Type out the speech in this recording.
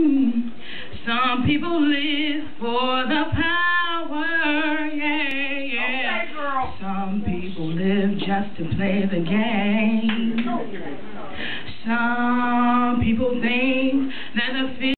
Some people live for the power, yeah, yeah. Okay, girl. Some people live just to play the game. Some people think that the